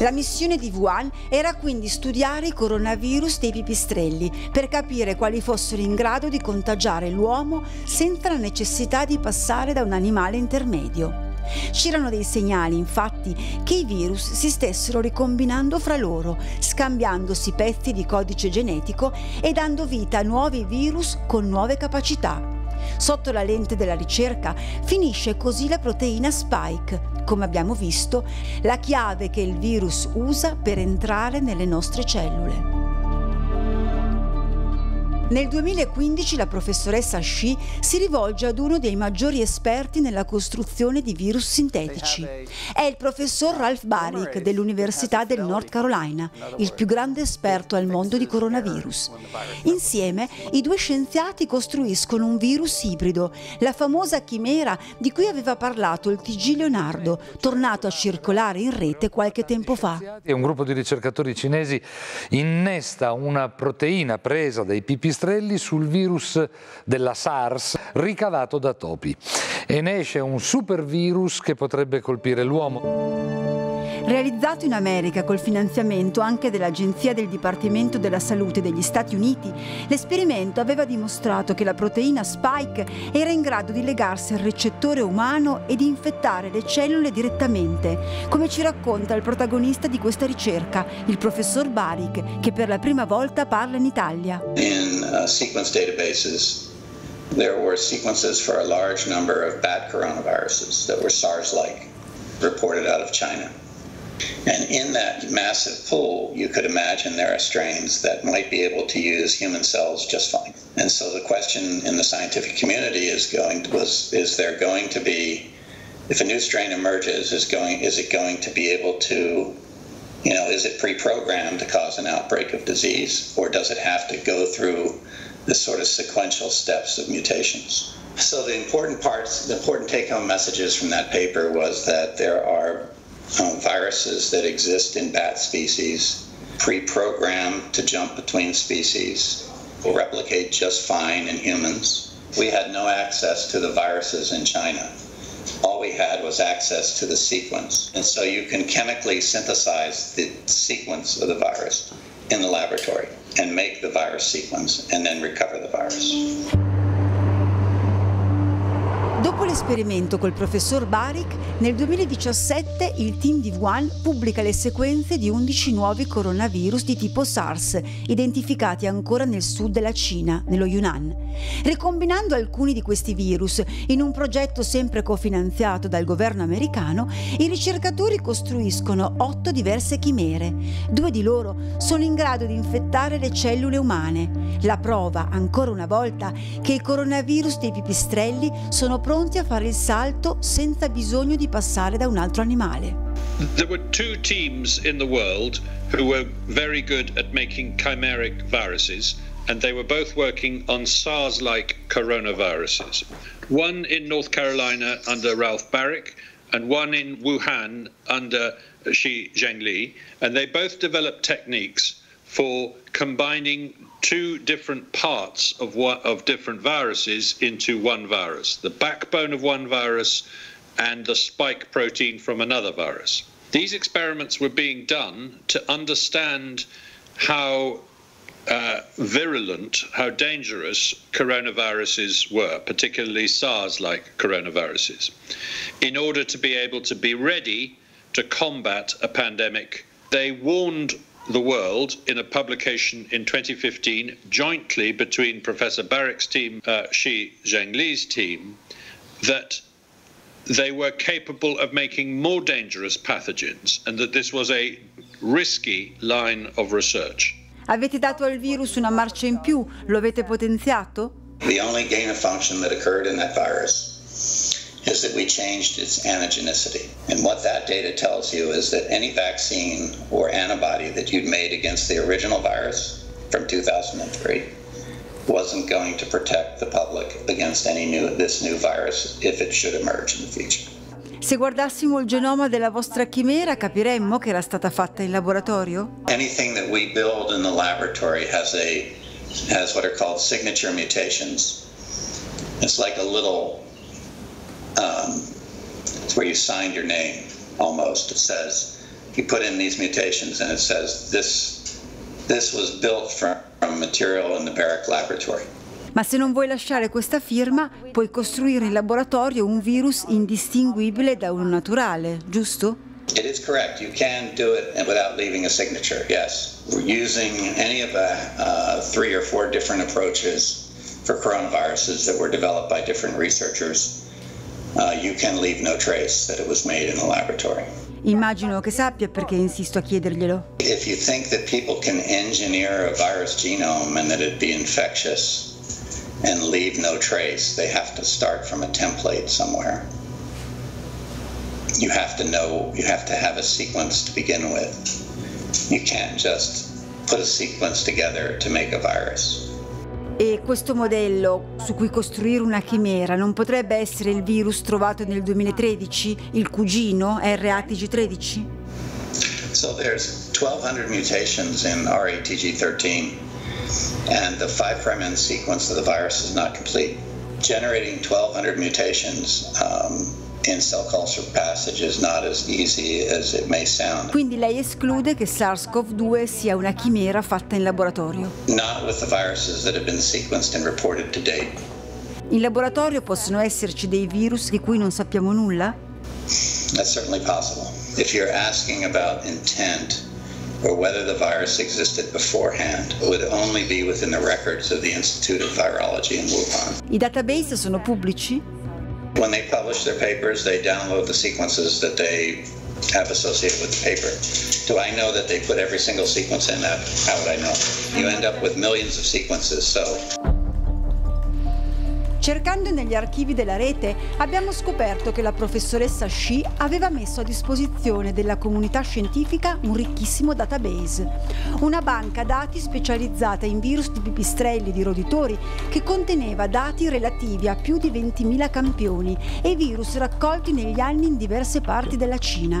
La missione di Wuhan era quindi studiare i coronavirus dei pipistrelli per capire quali fossero in grado di contagiare l'uomo senza la necessità di passare da un animale intermedio. C'erano dei segnali, infatti, che i virus si stessero ricombinando fra loro, scambiandosi pezzi di codice genetico e dando vita a nuovi virus con nuove capacità. Sotto la lente della ricerca finisce così la proteina spike, come abbiamo visto, la chiave che il virus usa per entrare nelle nostre cellule. Nel 2015 la professoressa Shi si rivolge ad uno dei maggiori esperti nella costruzione di virus sintetici. È il professor Ralph Baric dell'Università del North Carolina, il più grande esperto al mondo di coronavirus. Insieme i due scienziati costruiscono un virus ibrido, la famosa chimera di cui aveva parlato il TG Leonardo, tornato a circolare in rete qualche tempo fa. Un gruppo di ricercatori cinesi innesta una proteina presa dai pipistrelli pipistrelli sul virus della SARS ricavato da topi e ne esce un super virus che potrebbe colpire l'uomo. Realizzato in America col finanziamento anche dell'Agenzia del Dipartimento della Salute degli Stati Uniti, l'esperimento aveva dimostrato che la proteina spike era in grado di legarsi al recettore umano e di infettare le cellule direttamente, come ci racconta il protagonista di questa ricerca, il professor Barik, che per la prima volta parla in Italia. In uh, sequence databases there were sequences for a large number of bad coronaviruses that were SARS-like reported out of China. And in that massive pool, you could imagine there are strains that might be able to use human cells just fine. And so the question in the scientific community is going to, was is there going to be if a new strain emerges is going is it going to be able to you know is it pre-programmed to cause an outbreak of disease or does it have to go through the sort of sequential steps of mutations? So the important parts, the important take-home messages from that paper was that there are um, viruses that exist in bat species, pre-programmed to jump between species, will replicate just fine in humans. We had no access to the viruses in China. All we had was access to the sequence. And so you can chemically synthesize the sequence of the virus in the laboratory and make the virus sequence and then recover the virus. Dopo l'esperimento col professor Barik, nel 2017 il team di Wuhan pubblica le sequenze di 11 nuovi coronavirus di tipo SARS, identificati ancora nel sud della Cina, nello Yunnan. Ricombinando alcuni di questi virus in un progetto sempre cofinanziato dal governo americano, i ricercatori costruiscono otto diverse chimere. Due di loro sono in grado di infettare le cellule umane. La prova, ancora una volta, che i coronavirus dei pipistrelli sono pronti a fare il salto senza bisogno di passare da un altro animale. There were two teams in the world who were very good at making chimeric viruses, and they were both working on SARS like coronaviruses. One in North Carolina under Ralph Barrick, and one in Wuhan under Xi Zhengli, and they both developed techniques for combining two different parts of of different viruses into one virus the backbone of one virus and the spike protein from another virus. These experiments were being done to understand how uh, virulent, how dangerous coronaviruses were, particularly SARS like coronaviruses, in order to be able to be ready to combat a pandemic. They warned the world in a publication in 2015 jointly between Professor Barrick's team, uh, Xi Zhengli's team, that they were capable of making more dangerous pathogens and that this was a risky line of research. Avete dato al virus una marcia in più? Lo avete potenziato? The only gain of function that occurred in that virus is that we changed its antigenicity. And what that data tells you is that any vaccine or antibody that you'd made against the original virus from 2003 wasn't going to protect the public against any new this new virus if it should emerge in the future. Se guardassimo il genoma della vostra chimera capiremmo che era stata fatta in laboratorio? Anything that we build in the laboratory has a has what are called signature mutations. It's like a little um, it's where you signed your name almost. It says you put in these mutations and it says this, this was built from, from material in the Barrick laboratory. Ma se non vuoi lasciare questa firma, puoi costruire in laboratorio un virus indistinguibile da uno naturale, giusto? It is correct. You can do it without leaving a signature, yes. We're using any of the uh, three or four different approaches for coronaviruses that were developed by different researchers. Uh, you can leave no trace that it was made in a laboratory. Immagino che sappia perché insisto a chiederglielo. If you think that people can engineer a virus genome and that it be infectious, and leave no trace. They have to start from a template somewhere. You have to know, you have to have a sequence to begin with. You can't just put a sequence together to make a virus. E questo modello su cui costruire una chimera non potrebbe essere il virus trovato nel 2013, il cugino RATG13? So there's 1200 mutations in RATG13 and the 5' end sequence of the virus is not complete. Generating 1,200 mutations um, in cell culture passage is not as easy as it may sound. Quindi lei esclude che SARS-CoV-2 sia una chimera fatta in laboratorio? Not with the viruses that have been sequenced and reported to date. In laboratorio possono esserci dei virus di cui non sappiamo nulla? That's certainly possible. If you're asking about intent, or whether the virus existed beforehand would only be within the records of the Institute of Virology in Wuhan. I database sono pubblici? When they publish their papers, they download the sequences that they have associated with the paper. Do I know that they put every single sequence in that? How would I know? You end up with millions of sequences, so Cercando negli archivi della rete abbiamo scoperto che la professoressa Shi aveva messo a disposizione della comunità scientifica un ricchissimo database, una banca dati specializzata in virus di pipistrelli di roditori che conteneva dati relativi a più di 20.000 campioni e virus raccolti negli anni in diverse parti della Cina.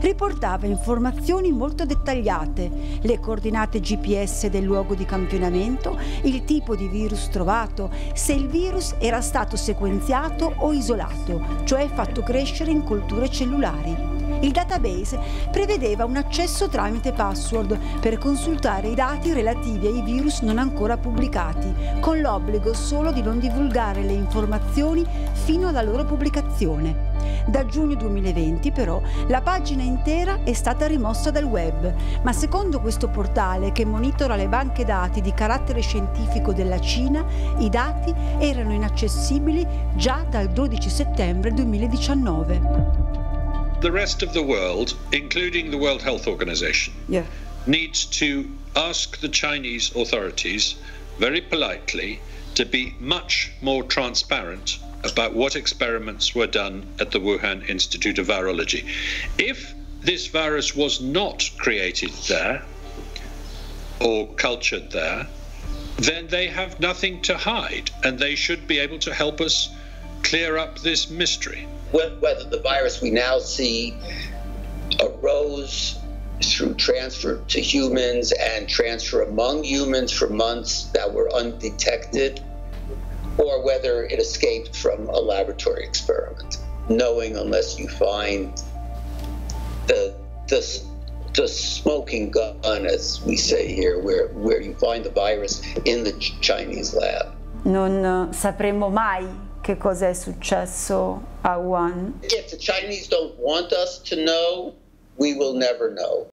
Riportava informazioni molto dettagliate, le coordinate GPS del luogo di campionamento, il tipo di virus trovato, se il virus era stato sequenziato o isolato, cioè fatto crescere in colture cellulari. Il database prevedeva un accesso tramite password per consultare i dati relativi ai virus non ancora pubblicati, con l'obbligo solo di non divulgare le informazioni fino alla loro pubblicazione. Da giugno 2020 però la pagina intera è stata rimossa dal web, ma secondo questo portale che monitora le banche dati di carattere scientifico della Cina, i dati erano inaccessibili già dal 12 settembre 2019. The rest of the world, including the World Health Organization, yeah. needs to ask the Chinese authorities very politely to be much more transparent about what experiments were done at the Wuhan Institute of Virology. If this virus was not created there or cultured there, then they have nothing to hide and they should be able to help us clear up this mystery. Whether the virus we now see arose through transfer to humans and transfer among humans for months that were undetected or whether it escaped from a laboratory experiment. Knowing unless you find the the the smoking gun, as we say here, where where you find the virus in the Chinese lab. Non sapremo mai che cosa è successo a Wuhan. If the Chinese don't want us to know, we will never know.